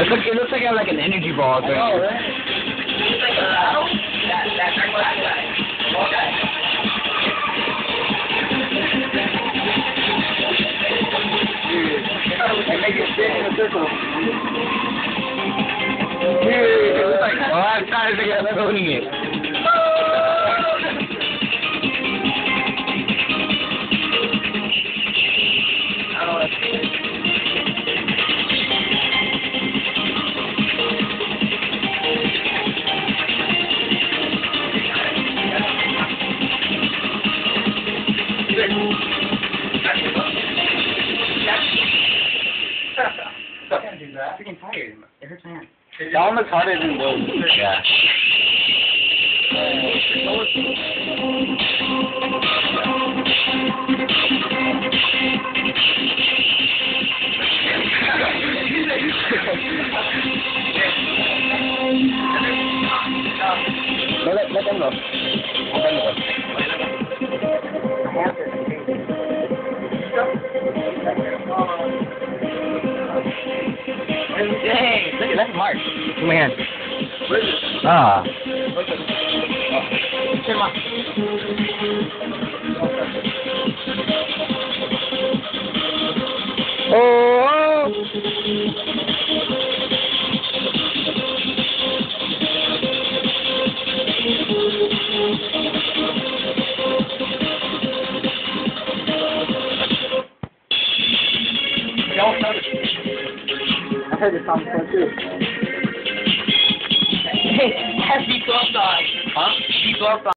It looks, it looks like I have like an energy ball. Thing. And make it fit in a circle. Dude, it looks like oh, I'm trying to figure out it. Freaking tired. It hurts my hand. That one looks harder than those. Yeah. No, let, let them go. Let them go. Look at that mark. Come here. Ah. Turn them off. Oh. Heard this song before too. Hey, that's B12 song. Huh? B12 song.